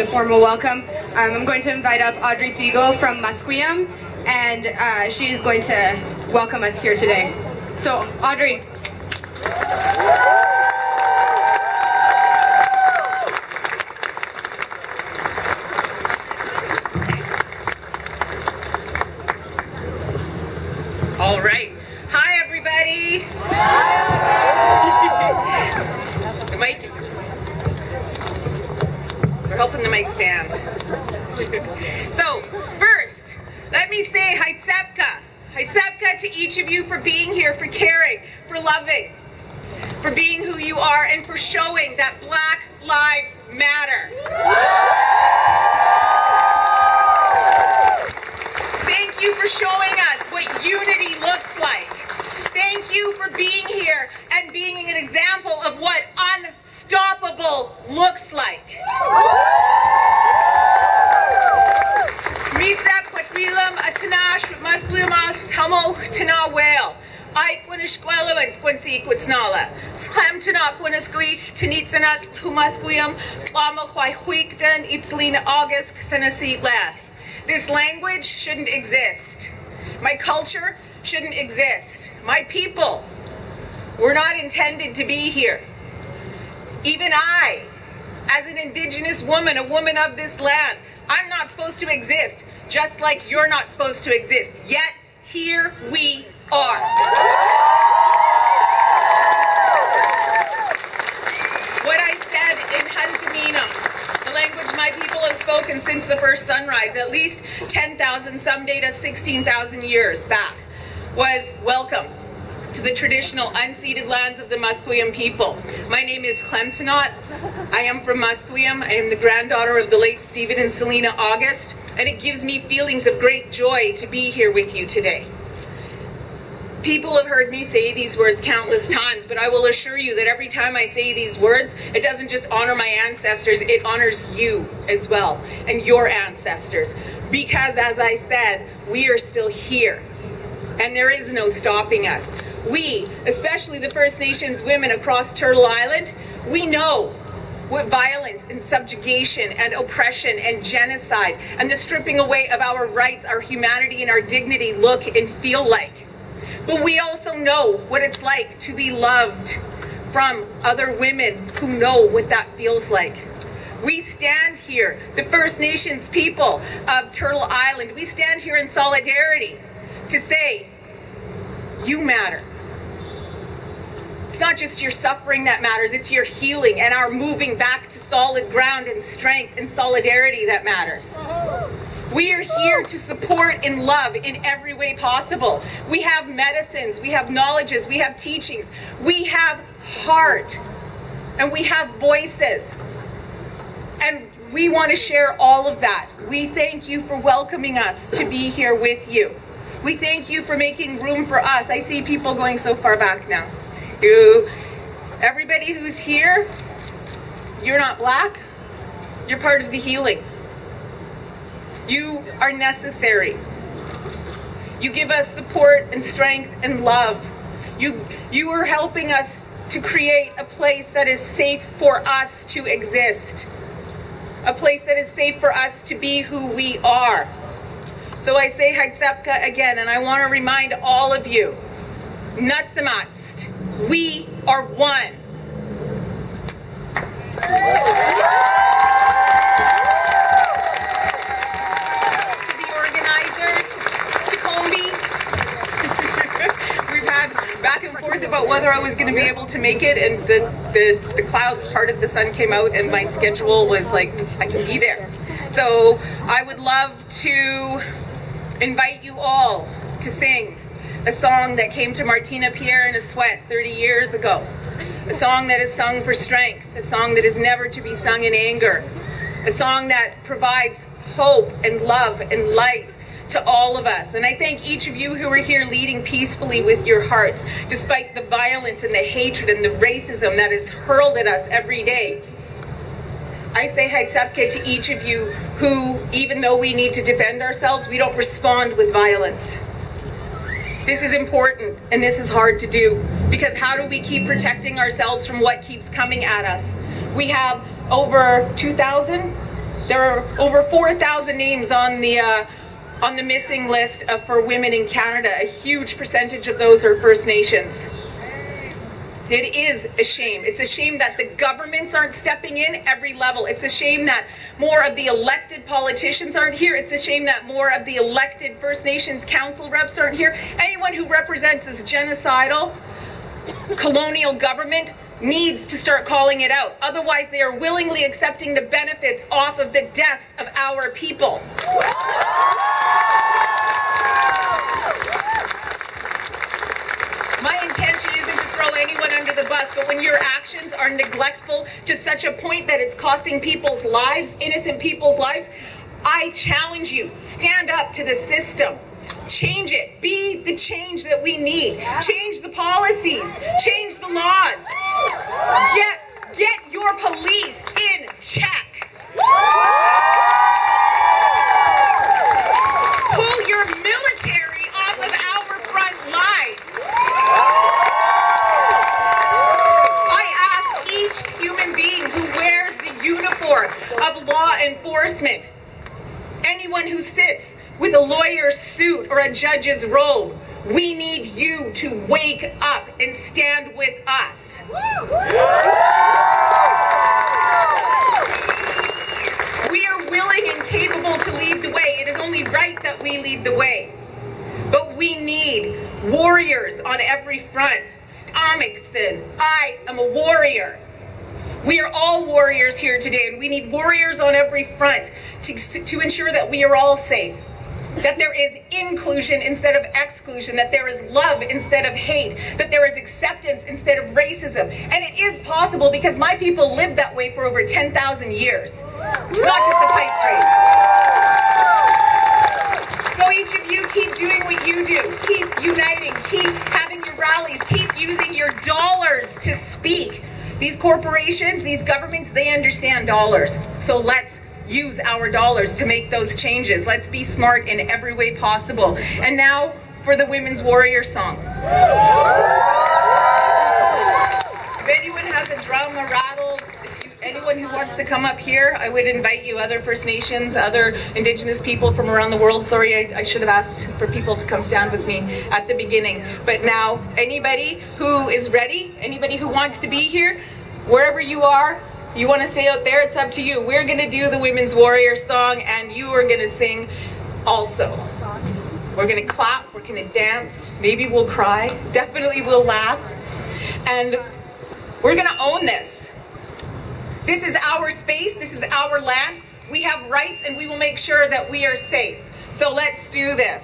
the formal welcome. Um, I'm going to invite up Audrey Siegl from Musqueam, and uh, she is going to welcome us here today. So, Audrey. All right. Hi, everybody. the mic. We're helping the mic stand. so, first, let me say Haitsepka. Haitsepka to each of you for being here, for caring, for loving, for being who you are, and for showing that Black Lives Matter. Thank you for showing us what unity looks like. Thank you for being here and being an example of what unstoppable looks like. Mitsap Patwilam Atanash Mathblimas Tamo Tina Whale. Ike when Ishquella and Squincy Quitsnala. Slam Tanak when a squeak, August, Leth. This language shouldn't exist. My culture shouldn't exist. My people were not intended to be here. Even I, as an indigenous woman, a woman of this land, I'm not supposed to exist, just like you're not supposed to exist. Yet, here we are. What I said in Hunkamina, the language my people have spoken since the first sunrise, at least 10,000, some data 16,000 years back, was welcome to the traditional unceded lands of the Musqueam people. My name is Clemtonot. I am from Musqueam. I am the granddaughter of the late Stephen and Selena August, and it gives me feelings of great joy to be here with you today. People have heard me say these words countless times, but I will assure you that every time I say these words, it doesn't just honor my ancestors, it honors you as well and your ancestors. Because as I said, we are still here and there is no stopping us. We, especially the First Nations women across Turtle Island, we know what violence and subjugation and oppression and genocide and the stripping away of our rights, our humanity, and our dignity look and feel like. But we also know what it's like to be loved from other women who know what that feels like. We stand here, the First Nations people of Turtle Island, we stand here in solidarity to say, you matter. It's not just your suffering that matters, it's your healing and our moving back to solid ground and strength and solidarity that matters. We are here to support and love in every way possible. We have medicines, we have knowledges, we have teachings, we have heart, and we have voices. And we want to share all of that. We thank you for welcoming us to be here with you. We thank you for making room for us. I see people going so far back now. You, everybody who's here, you're not black, you're part of the healing. You are necessary. You give us support and strength and love. You, you are helping us to create a place that is safe for us to exist. A place that is safe for us to be who we are. So I say Haitsepka again, and I want to remind all of you, Nutsamatst, we are one. To the organizers, to Combi, we've had back and forth about whether I was going to be able to make it, and the, the, the clouds parted, the sun came out, and my schedule was like, I can be there. So I would love to invite you all to sing a song that came to Martina Pierre in a sweat 30 years ago. A song that is sung for strength, a song that is never to be sung in anger, a song that provides hope and love and light to all of us. And I thank each of you who are here leading peacefully with your hearts, despite the violence and the hatred and the racism that is hurled at us every day. I say Haitsepke to each of you who, even though we need to defend ourselves, we don't respond with violence. This is important and this is hard to do because how do we keep protecting ourselves from what keeps coming at us? We have over 2,000. There are over 4,000 names on the uh, on the missing list of, for women in Canada. A huge percentage of those are First Nations. It is a shame. It's a shame that the governments aren't stepping in every level. It's a shame that more of the elected politicians aren't here. It's a shame that more of the elected First Nations council reps aren't here. Anyone who represents this genocidal colonial government needs to start calling it out. Otherwise, they are willingly accepting the benefits off of the deaths of our people. My intention isn't to throw anyone under the bus, but when your actions are neglectful to such a point that it's costing people's lives, innocent people's lives, I challenge you, stand up to the system. Change it. Be the change that we need. Change the policies. Change the laws. Get, get your police in check. Pull your military off of our front lines. I ask each human being who wears the uniform of law enforcement, anyone who sits with a lawyer's suit or a judge's robe, we need you to wake up and stand with us. We are willing and capable to lead the way. It is only right that we lead the way. But we need warriors on every front. Stomachson, I am a warrior. We are all warriors here today, and we need warriors on every front to, to ensure that we are all safe that there is inclusion instead of exclusion, that there is love instead of hate, that there is acceptance instead of racism. And it is possible because my people lived that way for over 10,000 years. It's not just a pipe dream. So each of you keep doing what you do. Keep uniting, keep having your rallies, keep using your dollars to speak. These corporations, these governments, they understand dollars. So let's use our dollars to make those changes. Let's be smart in every way possible. And now for the Women's Warrior song. If anyone has a drum, a rattle, you, anyone who wants to come up here, I would invite you, other First Nations, other Indigenous people from around the world. Sorry, I, I should have asked for people to come stand with me at the beginning. But now, anybody who is ready, anybody who wants to be here, wherever you are, you want to stay out there, it's up to you. We're going to do the Women's Warrior song, and you are going to sing also. We're going to clap, we're going to dance, maybe we'll cry, definitely we'll laugh, and we're going to own this. This is our space, this is our land. We have rights, and we will make sure that we are safe. So let's do this.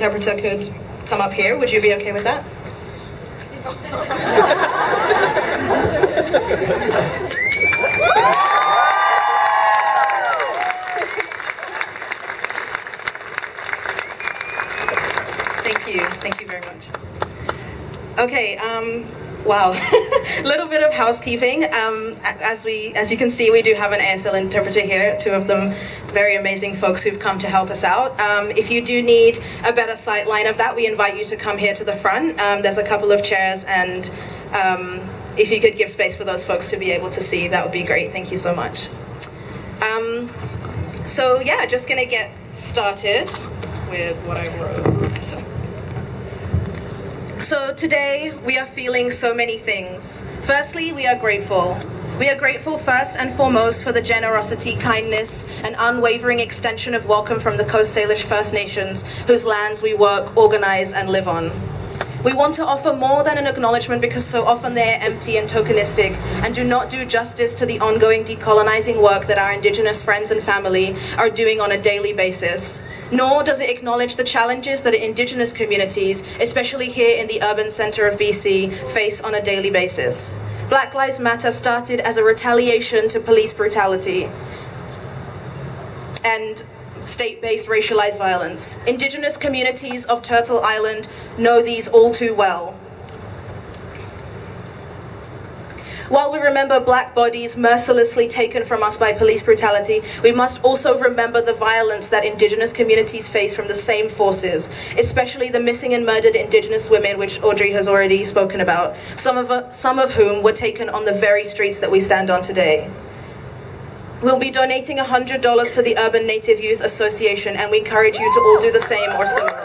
Interpreter could come up here. Would you be okay with that? Thank you. Thank you very much. Okay. Um, wow. Little bit of housekeeping. Um, as we, as you can see, we do have an ASL interpreter here. Two of them, very amazing folks who've come to help us out. Um, if you do need a better sight line of that, we invite you to come here to the front. Um, there's a couple of chairs, and um, if you could give space for those folks to be able to see, that would be great. Thank you so much. Um, so yeah, just gonna get started with what I wrote. So. So today we are feeling so many things. Firstly, we are grateful. We are grateful first and foremost for the generosity, kindness, and unwavering extension of welcome from the Coast Salish First Nations, whose lands we work, organize, and live on. We want to offer more than an acknowledgement because so often they are empty and tokenistic and do not do justice to the ongoing decolonizing work that our Indigenous friends and family are doing on a daily basis. Nor does it acknowledge the challenges that Indigenous communities, especially here in the urban centre of BC, face on a daily basis. Black Lives Matter started as a retaliation to police brutality. And state-based racialized violence. Indigenous communities of Turtle Island know these all too well. While we remember black bodies mercilessly taken from us by police brutality, we must also remember the violence that Indigenous communities face from the same forces, especially the missing and murdered Indigenous women, which Audrey has already spoken about, some of, some of whom were taken on the very streets that we stand on today. We'll be donating $100 to the Urban Native Youth Association and we encourage you to all do the same or similar.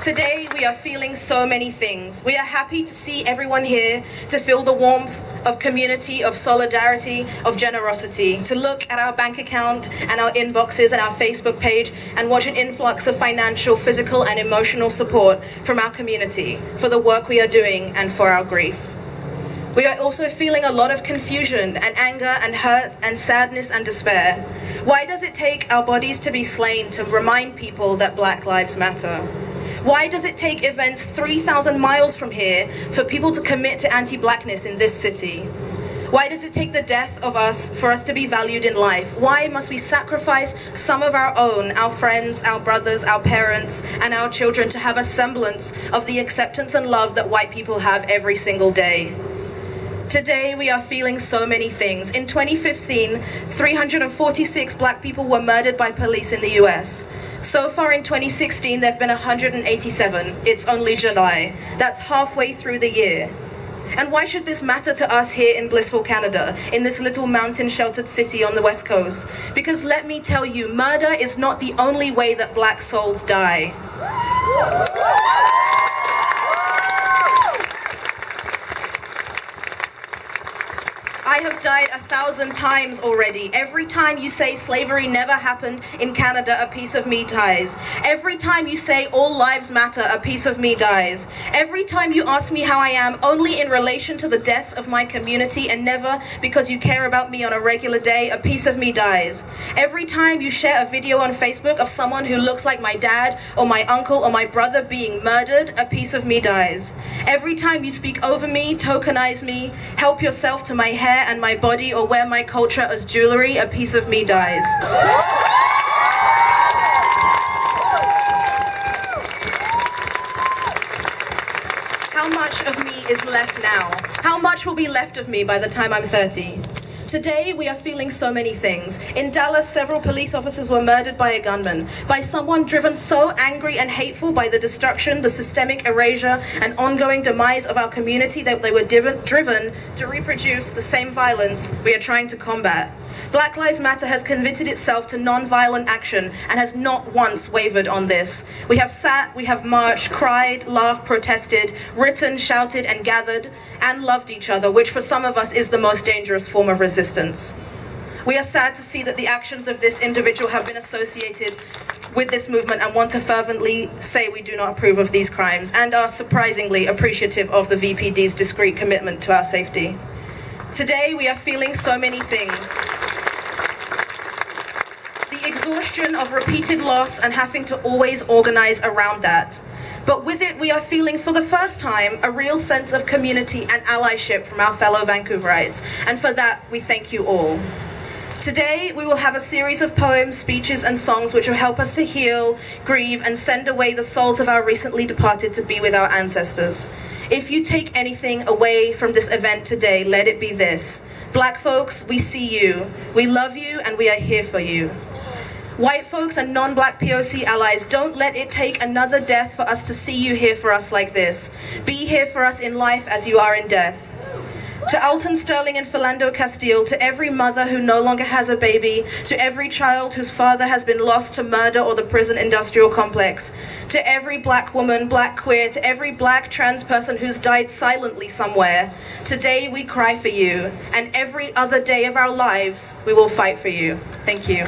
Today we are feeling so many things. We are happy to see everyone here, to feel the warmth of community, of solidarity, of generosity, to look at our bank account and our inboxes and our Facebook page and watch an influx of financial, physical and emotional support from our community for the work we are doing and for our grief. We are also feeling a lot of confusion and anger and hurt and sadness and despair. Why does it take our bodies to be slain to remind people that Black Lives Matter? Why does it take events 3,000 miles from here for people to commit to anti-blackness in this city? Why does it take the death of us for us to be valued in life? Why must we sacrifice some of our own, our friends, our brothers, our parents, and our children to have a semblance of the acceptance and love that white people have every single day? Today, we are feeling so many things. In 2015, 346 black people were murdered by police in the US. So far in 2016, there have been 187. It's only July. That's halfway through the year. And why should this matter to us here in blissful Canada, in this little mountain sheltered city on the west coast? Because let me tell you, murder is not the only way that black souls die. I have died a thousand times already. Every time you say slavery never happened in Canada, a piece of me dies. Every time you say all lives matter, a piece of me dies. Every time you ask me how I am, only in relation to the deaths of my community and never because you care about me on a regular day, a piece of me dies. Every time you share a video on Facebook of someone who looks like my dad or my uncle or my brother being murdered, a piece of me dies. Every time you speak over me, tokenize me, help yourself to my hair and my body or wear my culture as jewelry, a piece of me dies. How much of me is left now? How much will be left of me by the time I'm 30? Today, we are feeling so many things. In Dallas, several police officers were murdered by a gunman, by someone driven so angry and hateful by the destruction, the systemic erasure, and ongoing demise of our community that they were driven to reproduce the same violence we are trying to combat. Black Lives Matter has committed itself to non-violent action and has not once wavered on this. We have sat, we have marched, cried, laughed, protested, written, shouted, and gathered, and loved each other, which for some of us is the most dangerous form of resistance. We are sad to see that the actions of this individual have been associated with this movement and want to fervently say we do not approve of these crimes and are surprisingly appreciative of the VPD's discreet commitment to our safety. Today we are feeling so many things. The exhaustion of repeated loss and having to always organize around that. But with it, we are feeling for the first time a real sense of community and allyship from our fellow Vancouverites. And for that, we thank you all. Today, we will have a series of poems, speeches, and songs which will help us to heal, grieve, and send away the souls of our recently departed to be with our ancestors. If you take anything away from this event today, let it be this. Black folks, we see you, we love you, and we are here for you. White folks and non-black POC allies, don't let it take another death for us to see you here for us like this. Be here for us in life as you are in death. To Alton Sterling and Philando Castile, to every mother who no longer has a baby, to every child whose father has been lost to murder or the prison industrial complex, to every black woman, black queer, to every black trans person who's died silently somewhere, today we cry for you, and every other day of our lives we will fight for you. Thank you.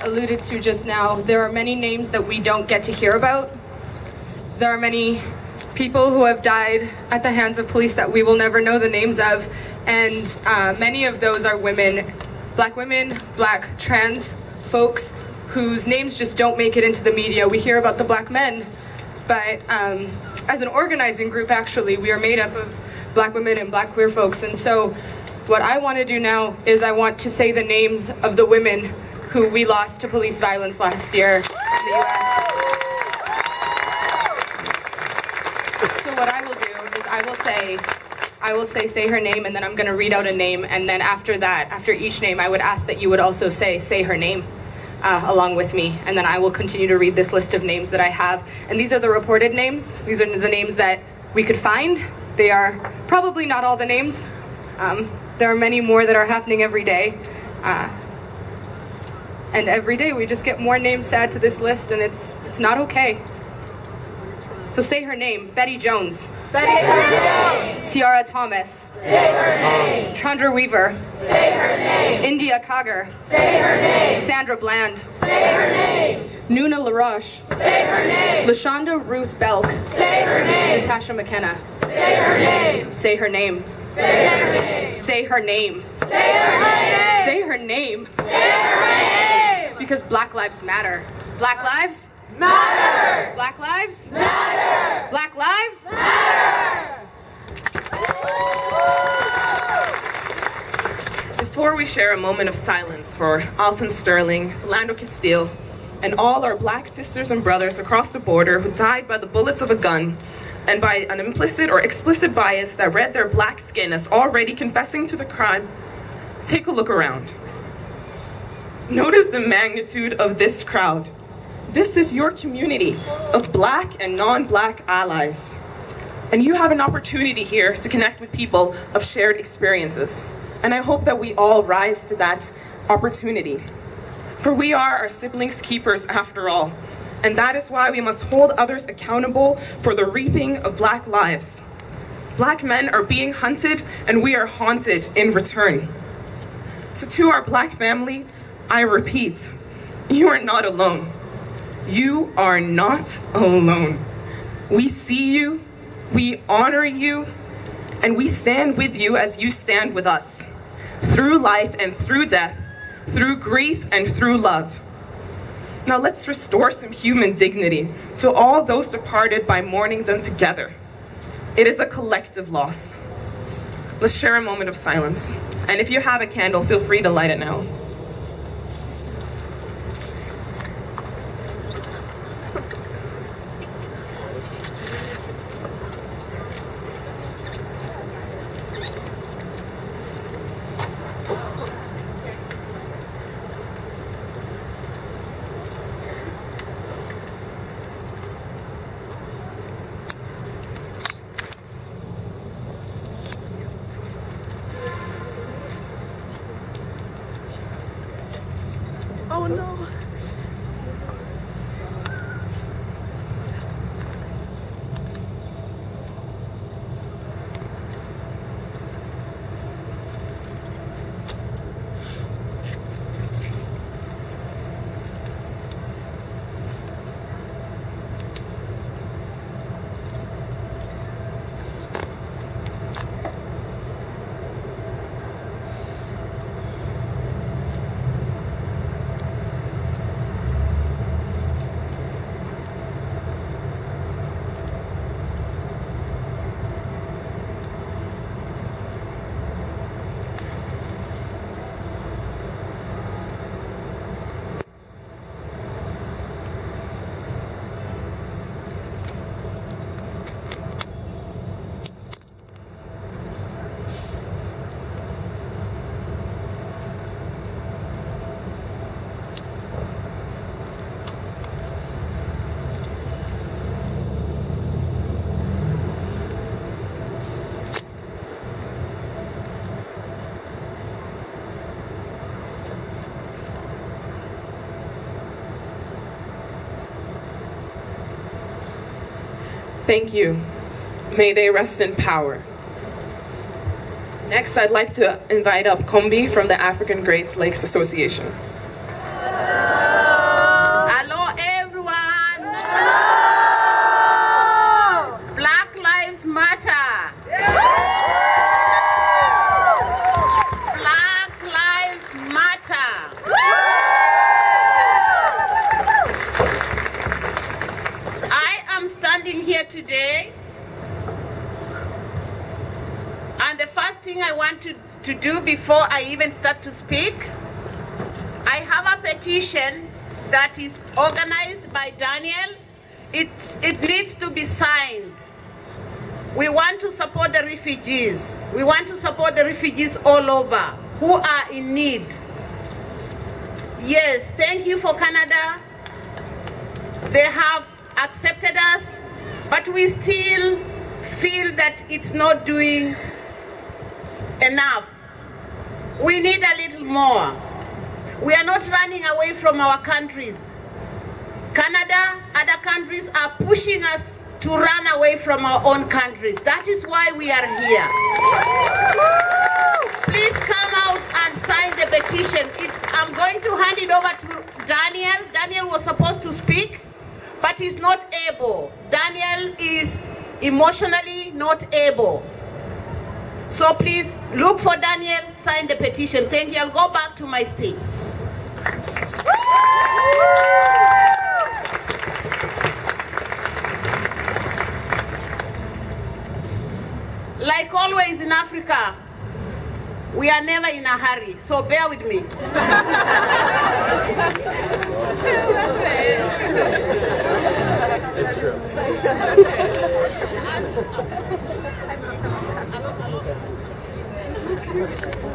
Alluded to just now, there are many names that we don't get to hear about. There are many people who have died at the hands of police that we will never know the names of, and uh, many of those are women, black women, black trans folks whose names just don't make it into the media. We hear about the black men, but um, as an organizing group, actually, we are made up of black women and black queer folks, and so what I want to do now is I want to say the names of the women who we lost to police violence last year in the US. So what I will do is I will say, I will say, say her name, and then I'm going to read out a name, and then after that, after each name, I would ask that you would also say, say her name. Uh, along with me, and then I will continue to read this list of names that I have. And these are the reported names. These are the names that we could find. They are probably not all the names. Um, there are many more that are happening every day. Uh, and every day we just get more names to add to this list, and it's it's not okay. So say her name: Bettie Jones. Bettie Jones. Tiara Thomas. Say her name. Chandra Weaver. Say her name. India Kager. Say her name. Sandra Bland. Say her name. Nuna LaRoche. Say her name. Lashonda Ruth Belk. Say her name. Natasha McKenna. Say her name. Say her name. Say her name. Say her name. Say her name. Say her name. Say her name. Because Black Lives Matter. Black Lives Matter. Black Lives Matter. Black Lives Matter. Before we share a moment of silence for Alton Sterling, Lando Castile, and all our black sisters and brothers across the border who died by the bullets of a gun and by an implicit or explicit bias that read their black skin as already confessing to the crime, take a look around. Notice the magnitude of this crowd. This is your community of black and non-black allies. And you have an opportunity here to connect with people of shared experiences. And I hope that we all rise to that opportunity. For we are our siblings' keepers after all. And that is why we must hold others accountable for the reaping of black lives. Black men are being hunted and we are haunted in return. So to our black family, I repeat, you are not alone. You are not alone. We see you, we honor you, and we stand with you as you stand with us, through life and through death, through grief and through love. Now let's restore some human dignity to all those departed by mourning them together. It is a collective loss. Let's share a moment of silence. And if you have a candle, feel free to light it now. Thank you. May they rest in power. Next, I'd like to invite up Kombi from the African Great Lakes Association. Hello, everyone. Black Lives Matter. Black Lives Matter. I am standing here today, and the first thing I want to, to do before I even start to speak I have a petition that is organized by Daniel. It, it needs to be signed. We want to support the refugees. We want to support the refugees all over who are in need. Yes, thank you for Canada. They have accepted us, but we still feel that it's not doing enough. We need a little more. We are not running away from our countries. Canada, other countries are pushing us to run away from our own countries. That is why we are here. Please come out and sign the petition. I'm going to hand it over to Daniel. Daniel was supposed to speak, but he's not able. Daniel is emotionally not able. So please look for Daniel, sign the petition. Thank you. I'll go back to my speech. Like always in Africa, we are never in a hurry, so bear with me. We Thank you.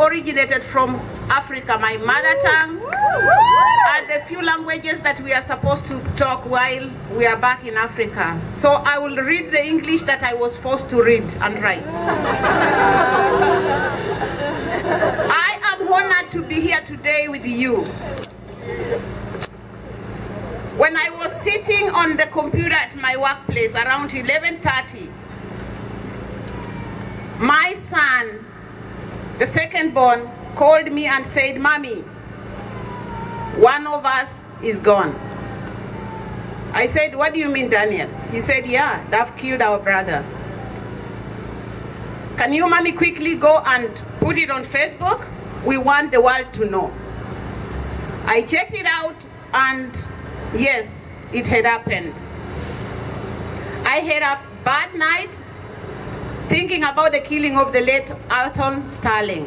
Originated from Africa, my mother tongue, and the few languages that we are supposed to talk while we are back in Africa. So I will read the English that I was forced to read and write. I am honored to be here today with you. When I was sitting on the computer at my workplace around 11:30, my second born, called me and said, "Mommy, one of us is gone." I said, "What do you mean, Daniel?" He said, "Yeah, they've killed our brother." Can you, mommy, quickly go and put it on Facebook? We want the world to know. I checked it out and yes, it had happened. I had a bad night thinking about the killing of the late Alton Sterling.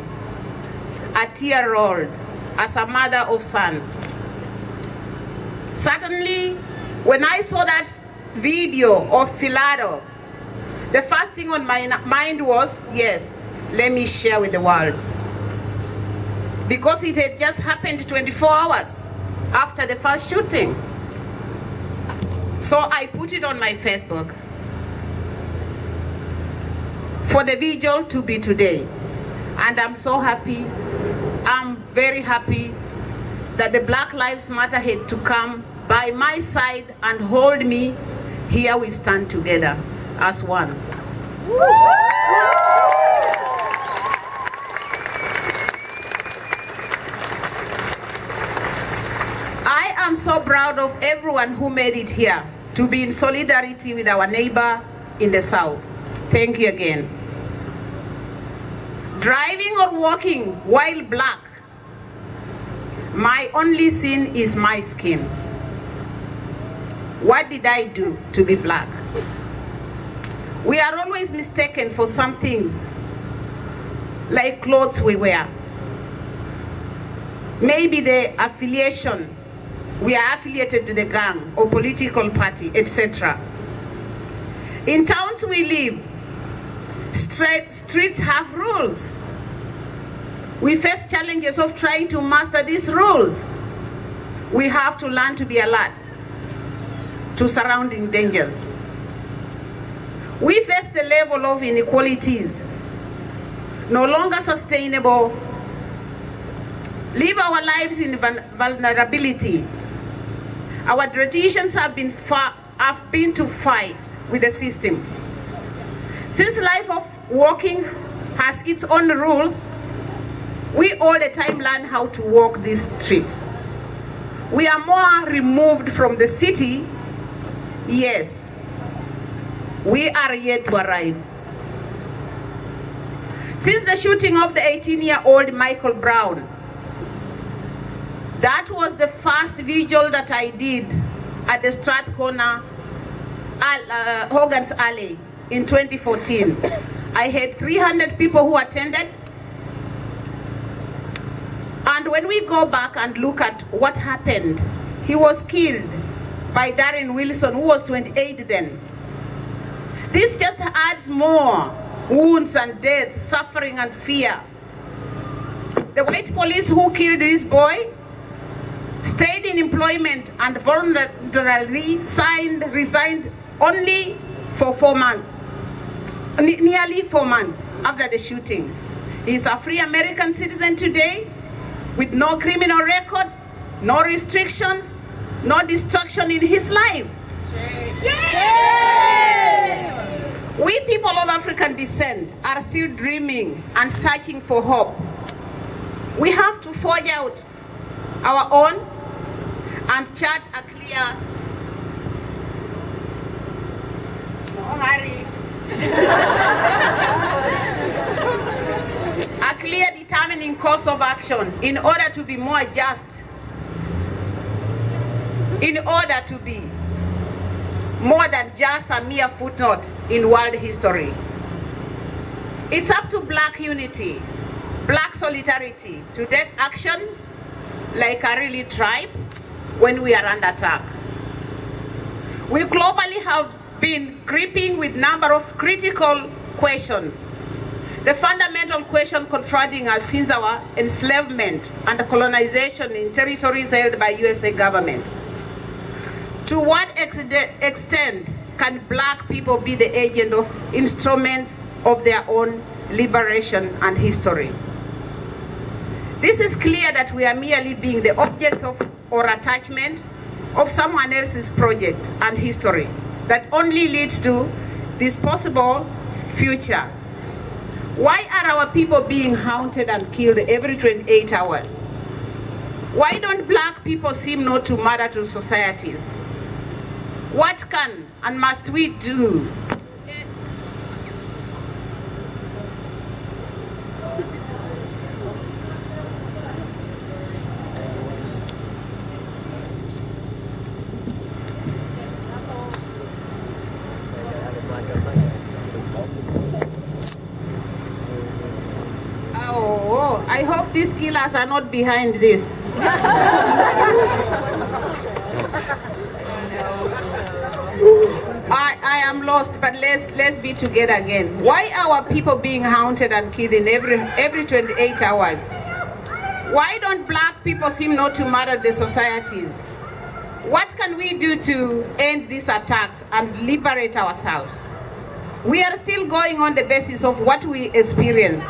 A tear rolled as a mother of sons. Certainly, when I saw that video of Philando, the first thing on my mind was, yes, let me share with the world. Because it had just happened 24 hours after the first shooting. So I put it on my Facebook for the vigil to be today. And I'm so happy, I'm very happy that the Black Lives Matter had to come by my side and hold me. Here we stand together as one. I am so proud of everyone who made it here to be in solidarity with our neighbor in the south. Thank you again. Driving or walking while black, my only sin is my skin. What did I do to be black? We are always mistaken for some things, like clothes we wear. maybe the affiliation, we are affiliated to the gang or political party, etc. In towns we live, streets have rules. We face challenges of trying to master these rules. We have to learn to be alert to surrounding dangers. We face the level of inequalities, no longer sustainable, live our lives in vulnerability. Our traditions have been, far have been to fight with the system. Since life of walking has its own rules, we all the time learn how to walk these streets. We are more removed from the city, yes. We are yet to arrive. Since the shooting of the 18-year-old Michael Brown, that was the first vigil that I did at the Strathcona uh, Hogan's Alley in 2014. I had 300 people who attended. And when we go back and look at what happened, he was killed by Darren Wilson, who was 28 then. This just adds more wounds and death, suffering and fear. The white police who killed this boy stayed in employment and voluntarily signed, resigned only for four months, nearly four months after the shooting. He's a free American citizen today with no criminal record, no restrictions, no destruction in his life. We people of African descent are still dreaming and searching for hope. We have to forge out our own and chart a clear no hurry a clear determining course of action in order to be more just in order to be more than just a mere footnote in world history it's up to black unity black solidarity to take action like a really tribe when we are under attack. We globally have been gripping with number of critical questions. The fundamental question confronting us since our enslavement and colonization in territories held by USA government. To what extent can black people be the agent of instruments of their own liberation and history? This is clear that we are merely being the object of or attachment of someone else's project and history that only leads to this possible future. Why are our people being haunted and killed every 28 hours? Why don't black people seem not to matter to societies? What can and must we do killers are not behind this. I, I am lost, but let's let's be together again. Why are our people being haunted and killed in every every 28 hours? Why don't black people seem not to matter the societies? What can we do to end these attacks and liberate ourselves? We are still going on the basis of what we experienced.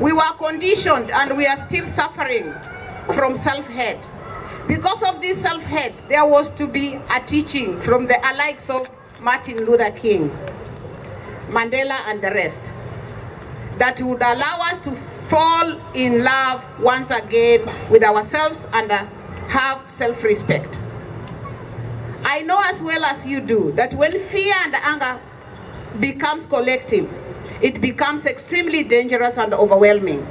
We were conditioned and we are still suffering from self-hate. Because of this self-hate, there was to be a teaching from the likes of Martin Luther King, Mandela and the rest that would allow us to fall in love once again with ourselves and uh, have self-respect. I know as well as you do that when fear and anger becomes collective, it becomes extremely dangerous and overwhelming.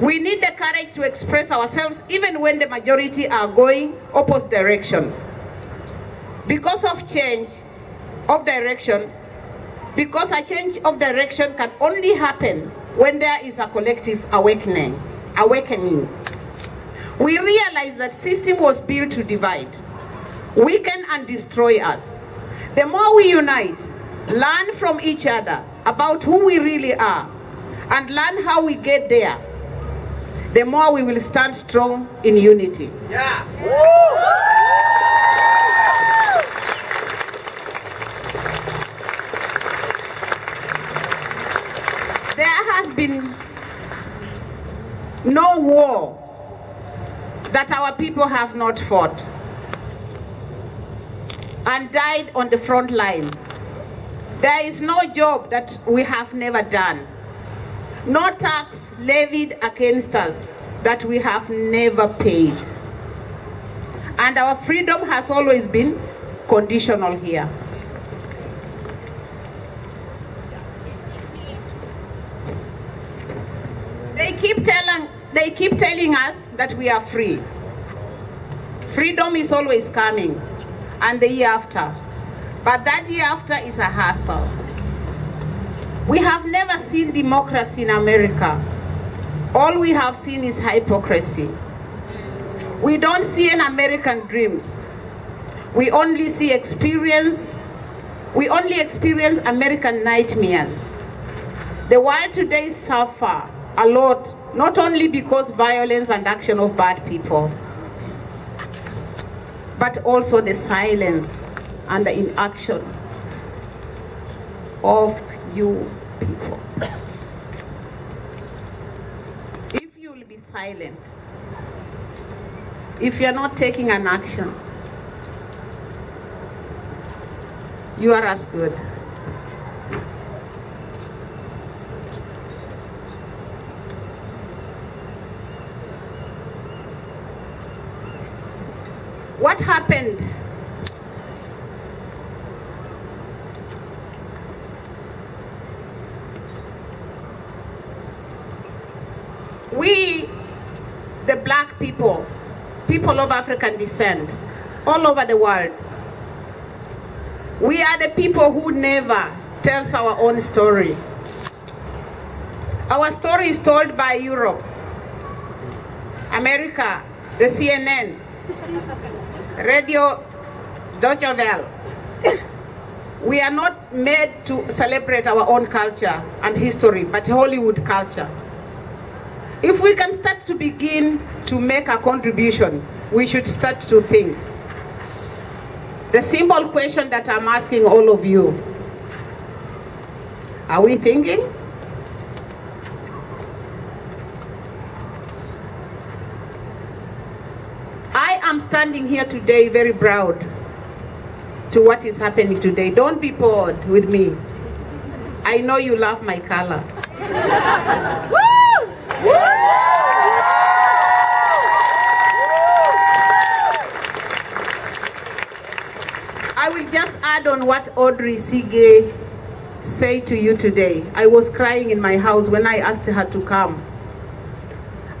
We need the courage to express ourselves even when the majority are going opposite directions. Because of change of direction, because a change of direction can only happen when there is a collective awakening. awakening. we realize that system was built to divide, weaken and destroy us. The more we unite, learn from each other about who we really are, and learn how we get there, the more we will stand strong in unity. Yeah. There has been no war that our people have not fought and died on the front line. There is no job that we have never done, no tax levied against us that we have never paid. And our freedom has always been conditional here. They keep telling they keep telling us that we are free. Freedom is always coming, and the year after. But that year after is a hassle. We have never seen democracy in America. All we have seen is hypocrisy. We don't see an American dreams. We only see experience, we only experience American nightmares. The world today suffer a lot, not only because violence and action of bad people, but also the silence and the inaction of you people. If you will be silent, if you're not taking an action, you are as good. What happened? We, the black people, people descent, all over the world, we are the people who never tells our own story. Our story is told by Europe, America, the CNN, Radio Deutsche Welle. We are not made to celebrate our own culture and history, but Hollywood culture. If we can start to begin to make a contribution, we should start to think. The simple question that I'm asking all of you, are we thinking? I am standing here today very proud to what is happening today. Don't be bored with me. I know you love my color. I will just add on what Audrey Siegl said to you today. I was crying in my house when I asked her to come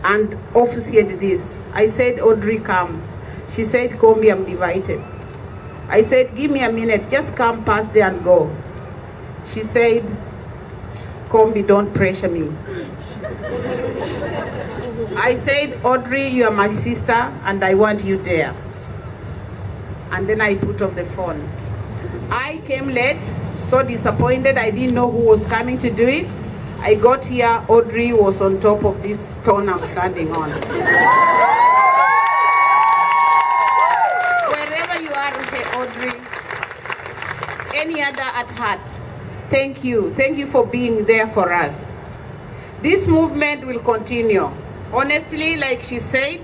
and officiate this. I said, Audrey, come. She said, Kombi, I'm divided. I said, give me a minute, just come past there and go. She said, Kombi, don't pressure me. I said, Audrey, you are my sister and I want you there. And then I put off the phone. I came late, so disappointed. I didn't know who was coming to do it. I got here, Audrey was on top of this stone I'm standing on. Wherever you are, okay, Audrey, any other at heart, thank you. Thank you for being there for us. This movement will continue. Honestly, like she said,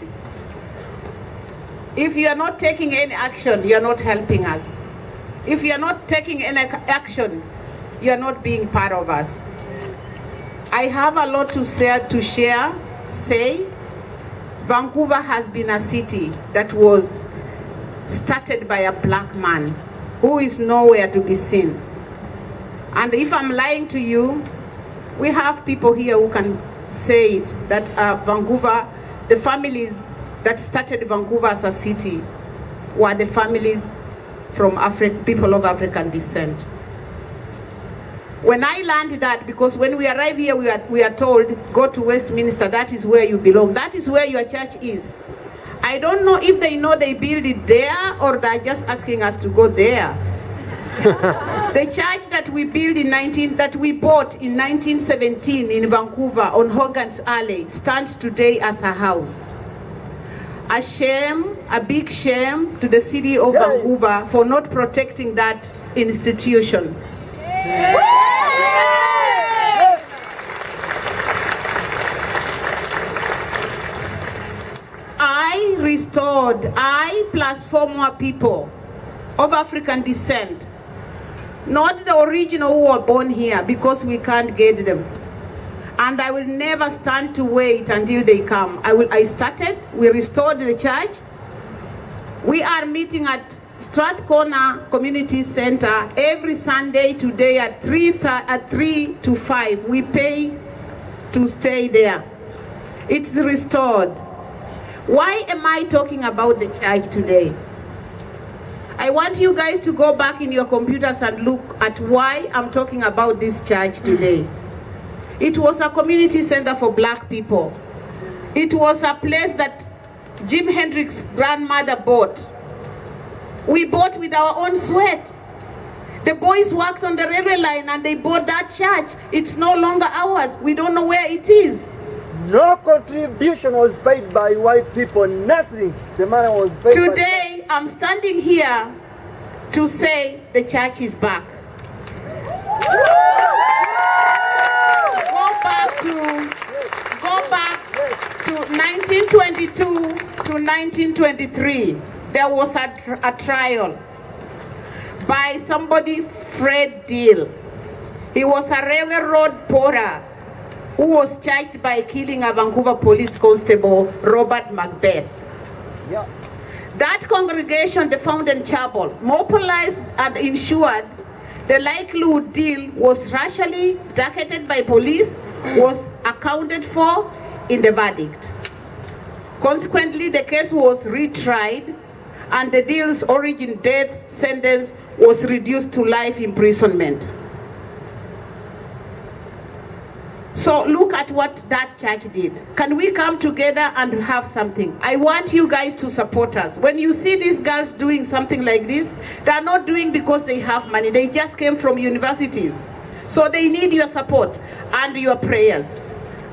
if you are not taking any action, you are not helping us. If you are not taking any action, you are not being part of us. I have a lot to say, to share, say. Vancouver has been a city that was started by a black man who is nowhere to be seen. And if I'm lying to you, we have people here who can say it, that uh, Vancouver, the families that started Vancouver as a city were the families from Afri- people of African descent. When I learned that, because when we arrive here, we are, we are told, go to Westminster, that is where you belong. That is where your church is. I don't know if they know they build it there or they're just asking us to go there. the church that we built in 19 that we bought in 1917 in Vancouver on Hogan's Alley stands today as a house. A shame, a big shame to the city of Vancouver for not protecting that institution. I restored, I plus four more people of African descent, not the original who were born here because we can't get them. And I will never stand to wait until they come. I will. I started. We restored the church. We are meeting at Strathcona Community Center every Sunday today at three at three to five. We pay to stay there. It's restored. Why am I talking about the church today? I want you guys to go back in your computers and look at why I'm talking about this church today. It was a community center for black people. It was a place that Jimi Hendrix' grandmother bought. We bought with our own sweat. The boys worked on the railway line and they bought that church. It's no longer ours. We don't know where it is. No contribution was paid by white people, nothing. The money was paid by Today, I'm standing here to say the church is back. Go back to go back to 1922 to 1923. There was a, a trial by somebody, Fred Deal. He was a railroad porter who was charged by killing a Vancouver police constable, Robert McBeth. Yeah. That congregation, the Fountain Chapel, mobilized and ensured the likelihood deal was racially targeted by police was accounted for in the verdict. Consequently, the case was retried and the deal's origin death sentence was reduced to life imprisonment. So look at what that church did. Can we come together and have something? I want you guys to support us. When you see these girls doing something like this, they are not doing because they have money. They just came from universities. So they need your support and your prayers.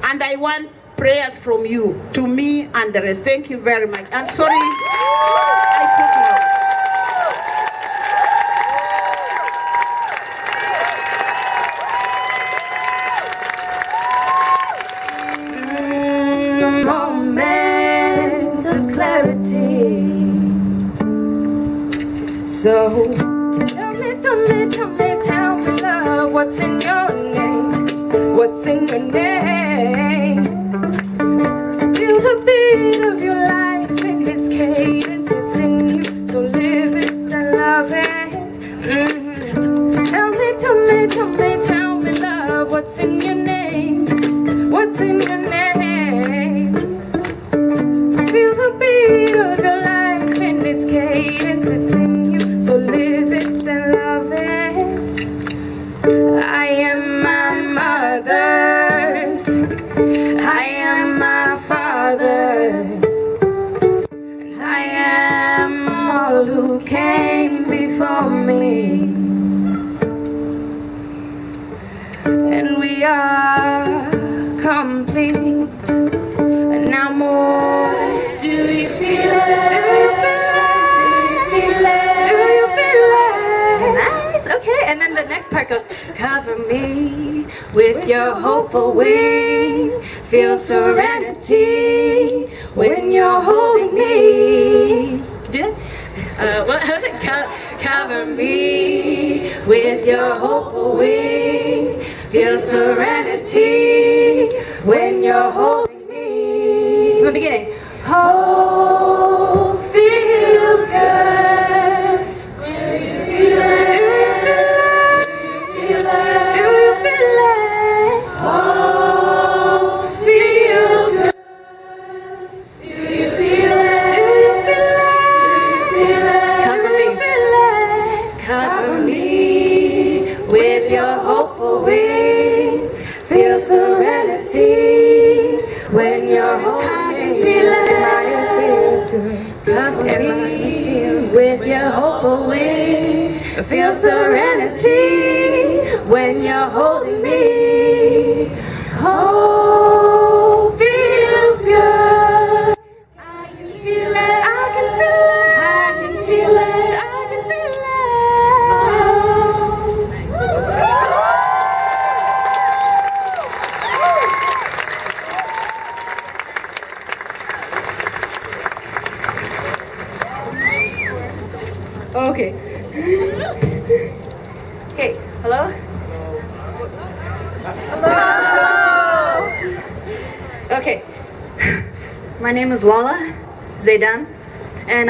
And I want prayers from you to me and the rest. Thank you very much. I'm sorry I took long. So tell me, tell me, tell me, tell me, love, what's in your name? What's in your name? Of your life and its cadence, cover me with your hopeful wings. Feel serenity when you're holding me. Uh, what was it? Co- cover me with your hopeful wings. Feel serenity when you're holding me. From the beginning. Hope feels good.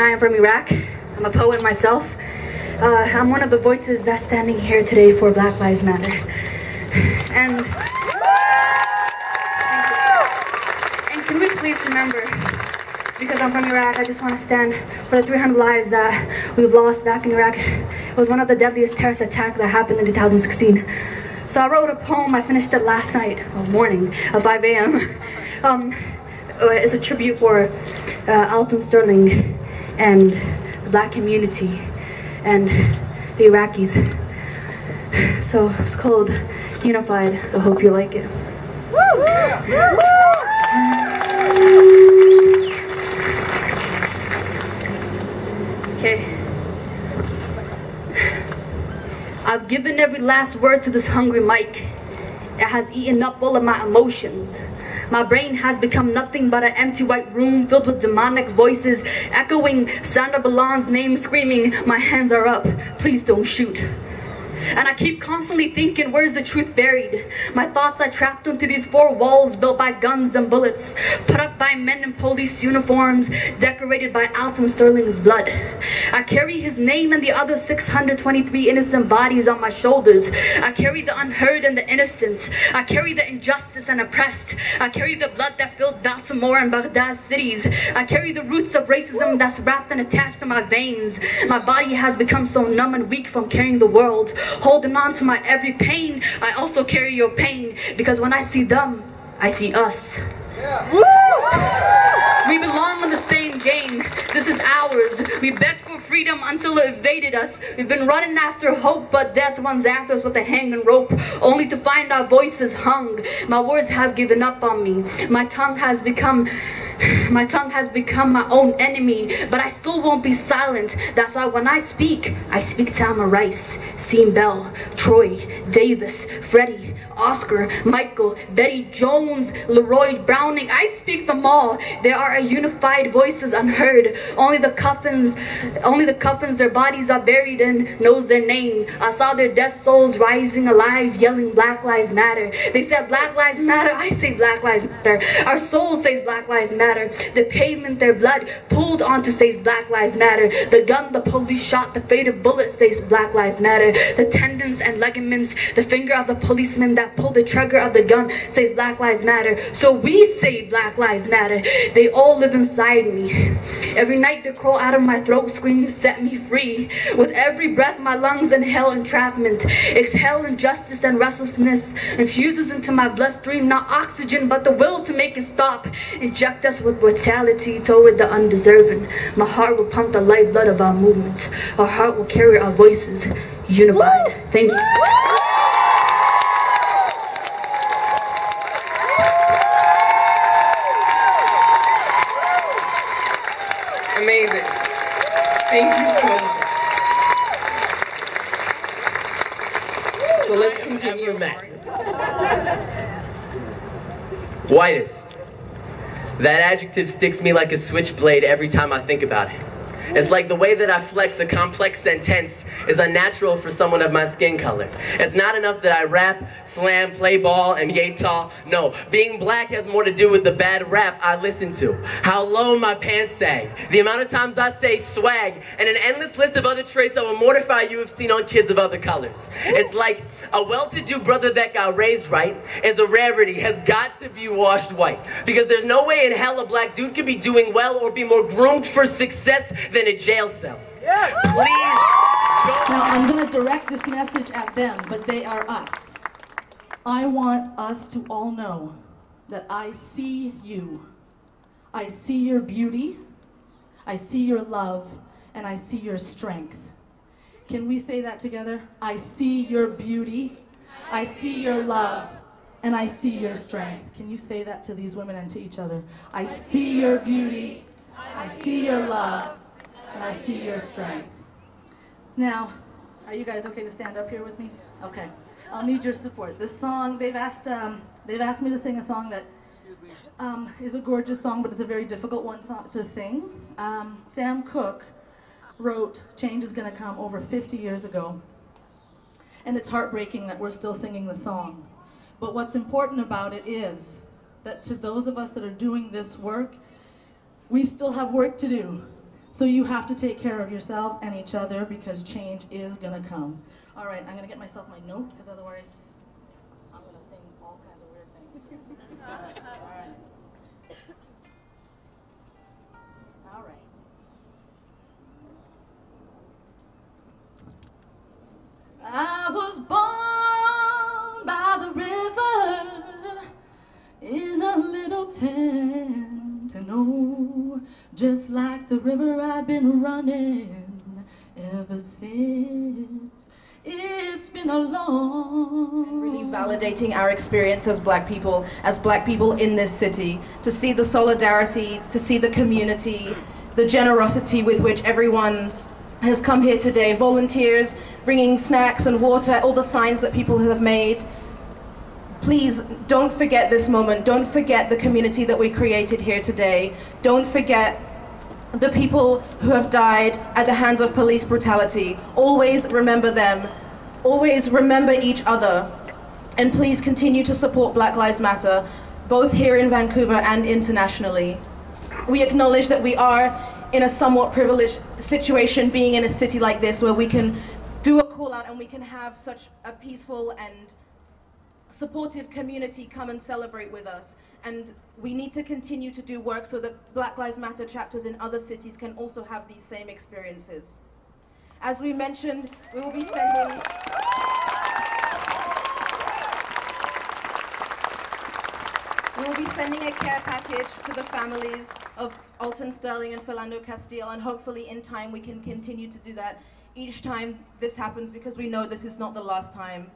I am from Iraq. I'm a poet myself. Uh, I'm one of the voices that's standing here today for Black Lives Matter. And, and can we please remember, because I'm from Iraq, I just want to stand for the 300 lives that we've lost back in Iraq. It was one of the deadliest terrorist attacks that happened in 2016. So I wrote a poem, I finished it last night, or morning, at 5 a.m. Um, it's a tribute for uh, Alton Sterling and the black community and the Iraqis. So it's called Unified. I hope you like it. Okay. I've given every last word to this hungry mic. It has eaten up all of my emotions. My brain has become nothing but an empty white room filled with demonic voices, echoing Sandra Bland's name, screaming, My hands are up, please don't shoot. And I keep constantly thinking, where's the truth buried? My thoughts are trapped into these four walls built by guns and bullets, put up by men in police uniforms, decorated by Alton Sterling's blood. I carry his name and the other 623 innocent bodies on my shoulders. I carry the unheard and the innocent. I carry the injustice and oppressed. I carry the blood that filled Baltimore and Baghdad cities. I carry the roots of racism that's wrapped and attached to my veins. My body has become so numb and weak from carrying the world. Holding on to my every pain, I also carry your pain because when I see them, I see us. We belong in the same game. This is ours. We begged for freedom until it evaded us. We've been running after hope, but death runs after us with a hanging rope, only to find our voices hung. My words have given up on me. My tongue has become my tongue has become my own enemy, but I still won't be silent. That's why when I speak, I speak to Tamir Rice, Sean Bell, Troy, Davis, Freddie, Oscar, Michael, Bettie Jones, Leroy Browning. I speak them all. There are a unified voices unheard. Only the coffins, only the coffins their bodies are buried in knows their name. I saw their dead souls rising alive, yelling Black Lives Matter. They said Black Lives Matter. I say Black Lives Matter. Our soul says Black Lives Matter. The pavement their blood pulled onto says Black Lives Matter. The gun the police shot, the fatal bullet says Black Lives Matter. The tendons and ligaments, the finger of the policeman that pulled the trigger of the gun says Black Lives Matter. So we say Black Lives Matter. They all live inside me. Every night they crawl out of my throat screaming, set me free. With every breath my lungs inhale entrapment. Exhale injustice and restlessness. Infuses into my bloodstream not oxygen but the will to make it stop. Inject us with brutality toward the undeserving. My heart will pump the lifeblood of our movement. Our heart will carry our voices unified. Thank you. Amazing. Thank you so much. So let's continue, Matt. Whitest. That adjective sticks me like a switchblade every time I think about it. It's like the way that I flex a complex sentence is unnatural for someone of my skin color. It's not enough that I rap, slam, play ball, and yay tall. No, being black has more to do with the bad rap I listen to. How low my pants sag, the amount of times I say swag, and an endless list of other traits that will mortify you have seen on kids of other colors. It's like a well-to-do brother that got raised right is a rarity, has got to be washed white. Because there's no way in hell a black dude could be doing well or be more groomed for success than a jail cell. Please don't. Now, I'm going to direct this message at them, but they are us. I want us to all know that I see you. I see your beauty. I see your love, and I see your strength. Can we say that together? I see your beauty, I see your love, and I see your strength. Can you say that to these women and to each other? I see your beauty, I see your love, and I see your strength. Now, are you guys okay to stand up here with me? Okay. I'll need your support. This song, they've asked, um, they've asked me to sing a song that um, is a gorgeous song, but it's a very difficult one to sing. Um, Sam Cooke wrote Change is Gonna Come over 50 years ago. And it's heartbreaking that we're still singing the song. But what's important about it is that to those of us that are doing this work, we still have work to do. So you have to take care of yourselves and each other because change is gonna come. All right, I'm gonna get myself my note because otherwise I'm gonna sing all kinds of weird things. all right. All right. I was born by the river in a little tent and oh, just like the river I've been running ever since. It's been a long really validating our experience as black people, as black people in this city, to see the solidarity, to see the community, the generosity with which everyone has come here today, volunteers bringing snacks and water, all the signs that people have made. Please don't forget this moment. Don't forget the community that we created here today. Don't forget the people who have died at the hands of police brutality. Always remember them. Always remember each other. And please continue to support Black Lives Matter, both here in Vancouver and internationally. We acknowledge that we are in a somewhat privileged situation being in a city like this where we can do a call out and we can have such a peaceful and supportive community come and celebrate with us. And we need to continue to do work so that Black Lives Matter chapters in other cities can also have these same experiences. As we mentioned, we will be sending We will be sending a care package to the families of Alton Sterling and Philando Castile, and hopefully in time we can continue to do that each time this happens because we know this is not the last time.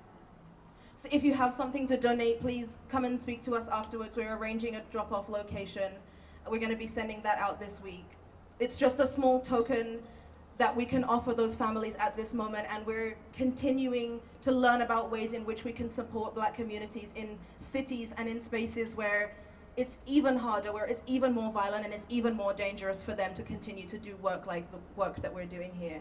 So if you have something to donate, please come and speak to us afterwards. We're arranging a drop-off location. We're going to be sending that out this week. It's just a small token that we can offer those families at this moment and we're continuing to learn about ways in which we can support black communities in cities and in spaces where it's even harder, where it's even more violent and it's even more dangerous for them to continue to do work like the work that we're doing here.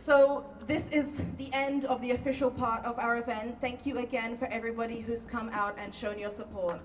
So this is the end of the official part of our event. Thank you again for everybody who's come out and shown your support.